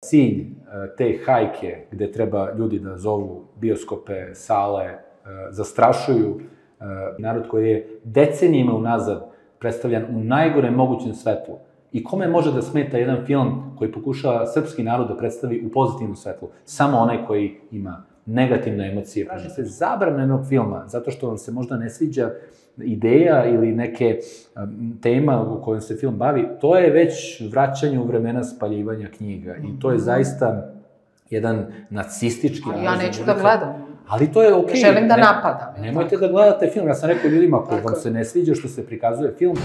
cilj e, te hajke gde treba ljudi da zovu bioskope, sale, e, zastrašuju e, narod koji je decenijima unazad predstavljan u najgorem mogućem svetlu. I kome može da smeta jedan film koji pokušava srpski narod da predstavi u pozitivnom svetlu? Samo onaj koji ima negativne emocije. Traži se zabrana jednog filma, zato što vam se možda ne sviđa ideja ili neke tema u kojoj se film bavi, to je već vraćanje u vremena spaljivanja knjiga. I to je zaista jedan nacistički... Ali ja neću da gledam. Ali to je okej. Želim da napadam. Nemojte da gledate film. Ja sam rekao ljudima, ako vam se ne sviđa što se prikazuje film,